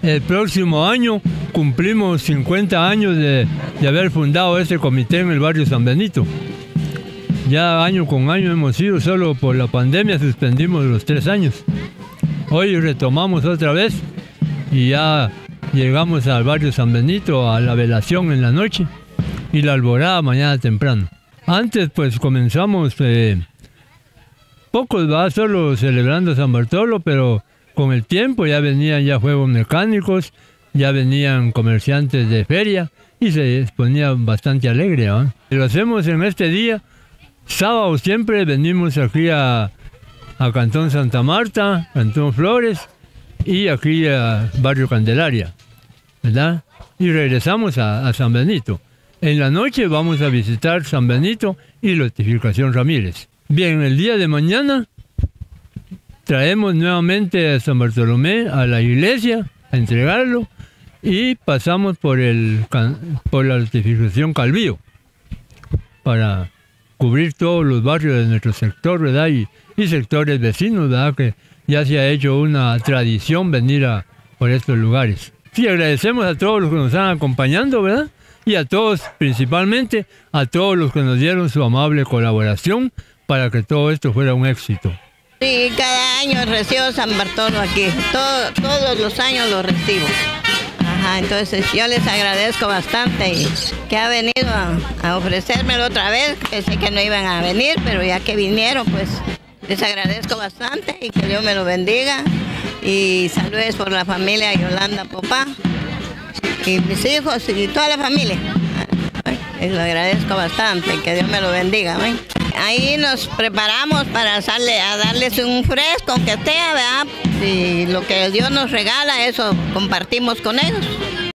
El próximo año cumplimos 50 años de, de haber fundado este comité en el barrio San Benito. Ya año con año hemos ido, solo por la pandemia suspendimos los tres años. Hoy retomamos otra vez y ya llegamos al barrio San Benito a la velación en la noche y la alborada mañana temprano. Antes pues comenzamos eh, pocos, va solo celebrando San Bartolo, pero con el tiempo ya venían ya juegos mecánicos, ya venían comerciantes de feria y se ponía bastante alegre. ¿va? Lo hacemos en este día, sábado siempre venimos aquí a, a Cantón Santa Marta, Cantón Flores y aquí a Barrio Candelaria, ¿verdad? Y regresamos a, a San Benito. En la noche vamos a visitar San Benito y Lotificación Ramírez. Bien, el día de mañana traemos nuevamente a San Bartolomé a la iglesia a entregarlo y pasamos por, el, por la Lotificación Calvío para cubrir todos los barrios de nuestro sector, ¿verdad? Y, y sectores vecinos, ¿verdad? Que ya se ha hecho una tradición venir a por estos lugares. Sí, agradecemos a todos los que nos están acompañando, ¿verdad? Y a todos, principalmente a todos los que nos dieron su amable colaboración para que todo esto fuera un éxito. Sí, cada año recibo San Bartolo aquí. Todo- todos los años lo recibo. Ajá, entonces yo les agradezco bastante que ha venido a, a ofrecérmelo otra vez. Pensé que no iban a venir, pero ya que vinieron, pues les agradezco bastante y que Dios me lo bendiga. Y saludos por la familia Yolanda Popá y mis hijos y toda la familia. Les agradezco bastante, que Dios me lo bendiga. Ahí nos preparamos para darles un fresco, aunque sea, ¿verdad? Y lo que Dios nos regala, eso compartimos con ellos.